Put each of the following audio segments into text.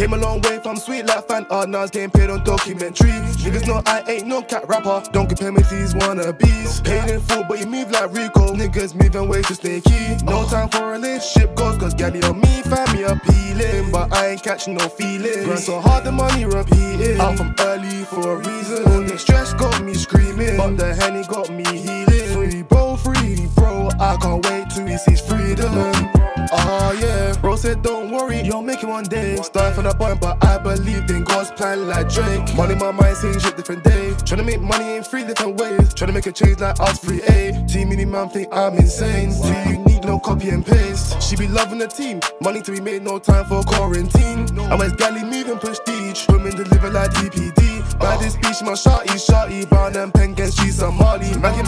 Came a long way from sweet life and now it's getting paid on documentary. Niggas know I ain't no cat rapper. Don't compare me to these wannabes. Paid in full, but you move like Rico. Niggas moving way too sneaky. No time for a relationship goals, cause galley on me, family appealing. But I ain't catching no feelings. Grind so hard, the money repeating. Out from early for a reason. Only stress got me screaming. But the henny got me healing. Free bro, free bro. I can't wait he sees freedom. Oh yeah, bro said don't worry, you'll make it one day. Starting from the bottom, but I believe in God's plan like Drake. Money, my mind saying shit different day. Tryna make money in three different ways. Tryna make a change like us free A. Team mini man think I'm insane. Do you need no copy and paste? She be loving the team, money to be made, no time for quarantine. And when galley moving prestige, women deliver like DPD. This beach, my shorty, shorty, brown and pen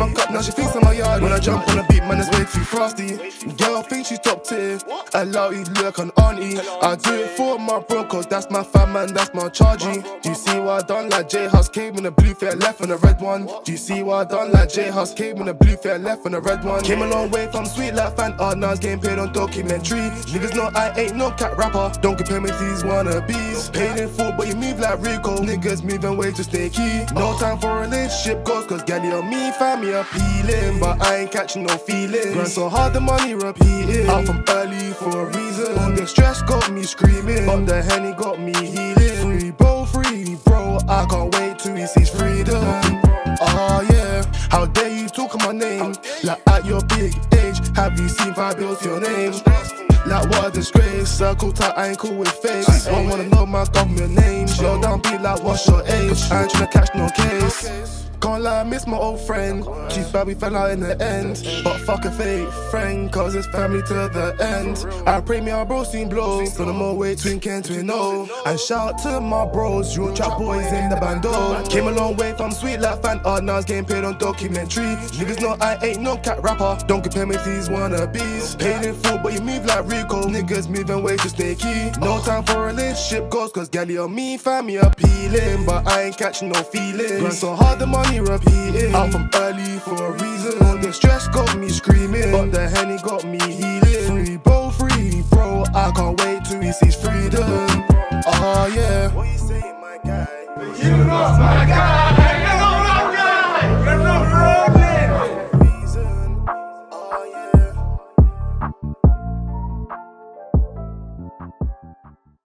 my cup, now she thinks I'm a yard. When I jump on the beat, man, it's way too frosty. Girl, think she's top tier. Allow you look on auntie. I do it for my bro, cause that's my fam man, that's my chargy. Do you see what I done like J Hus came in the blue fair left on the red one? Do you see what I done like J Hus came in the blue fair left on the red one? Came a long way from sweet like fan art, now it's getting paid on documentary. Niggas know I ain't no cat rapper. Don't compare me to these wannabes. Paid in full, but you move like Rico. Niggas moving way too sneaky. No time for a relationship goals, cause galley on me, family appealing. But I ain't catching no feelings. Grind so hard, the money repeating. Out from early for a reason. All the stress got me screaming. But the henny got me healing. Free bro, free bro. I can't wait till he sees freedom. Oh yeah, how dare you talk my name? Like at your big age, have you seen five bills your name? Like what a disgrace, circle tight, I ain't cool with face. Don't wanna know my government name. Show down, be like, what's your age? I ain't tryna catch no case. Can't lie, I miss my old friend. She's bad, we fell out in the end. But fuck a fake friend, cause it's family to the end. I pray me our bros soon blow. So the more way twin can twin no. And shout to my bros, you trap boys in the bando. Came a long way from sweet like art, now it's getting paid on documentary. Niggas know I ain't no cat rapper. Don't compare me to these wannabes. Paid in full, but you move like Rico. Niggas moving way too sneaky. No time for relationship goals, cause galley on me, family appealing. But I ain't catching no feelings. Grind so hard, the money repeating. Eh. Out from early for a reason. All the stress got me screaming. But the henny got me healing. Free bro, free bro. I can't wait till he sees freedom. Oh yeah. What you saying, my guy? You lost my guy.